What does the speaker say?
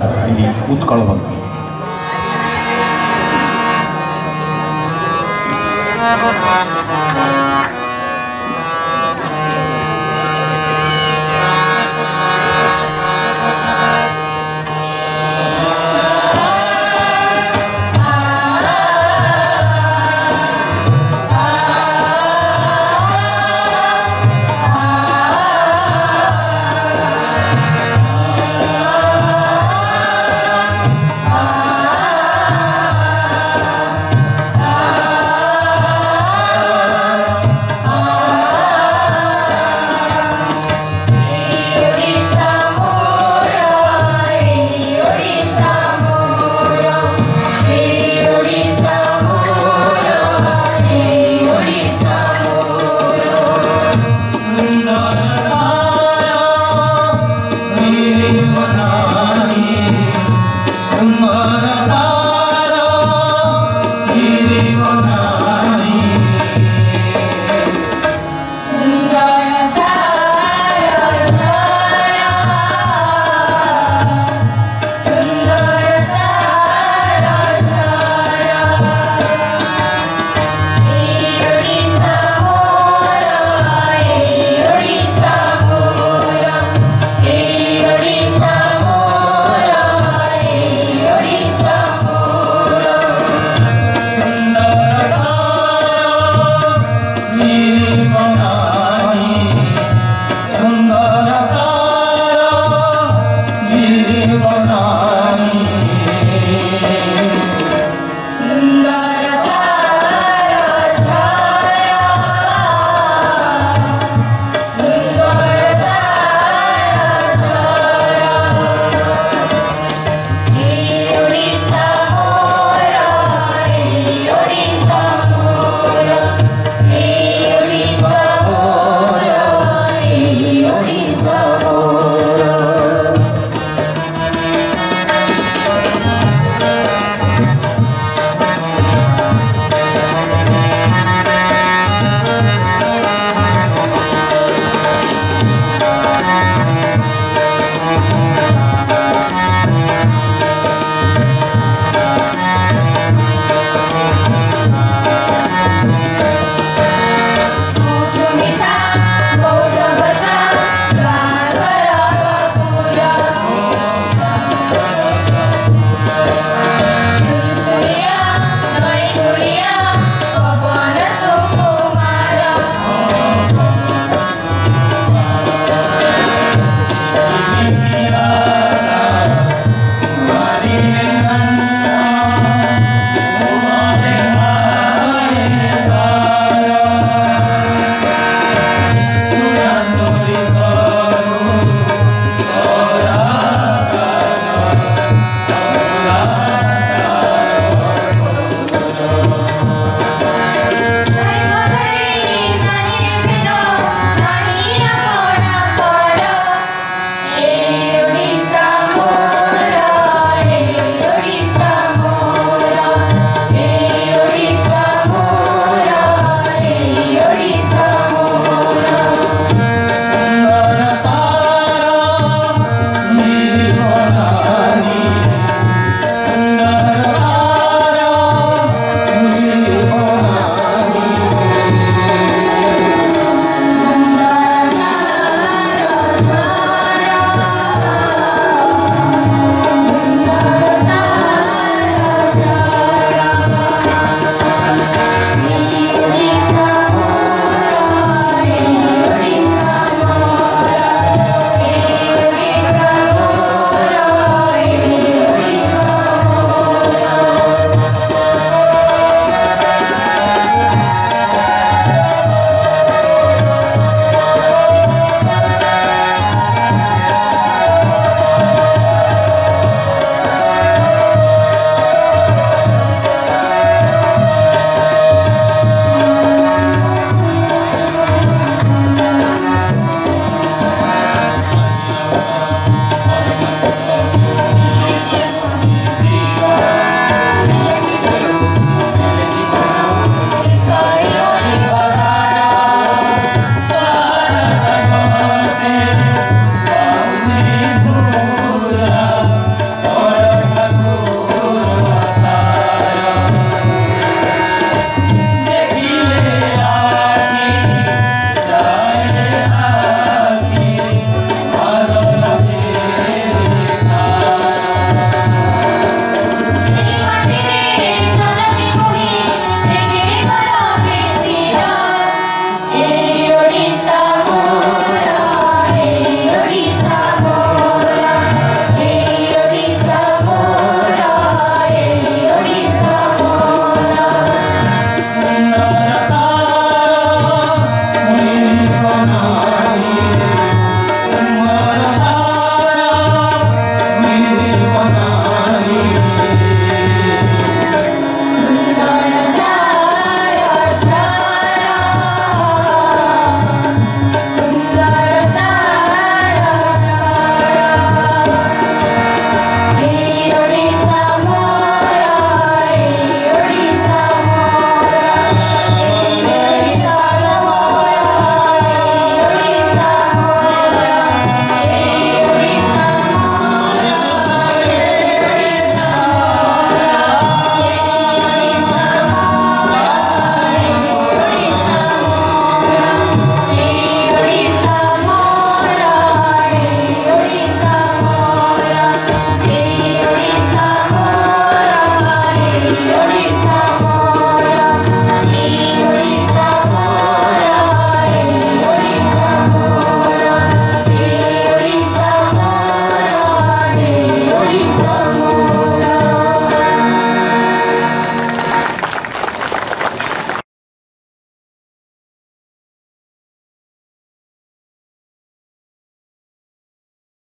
ಇಲ್ಲಿ ಕೂತ್ಕೊಳ್ಳಬಹುದು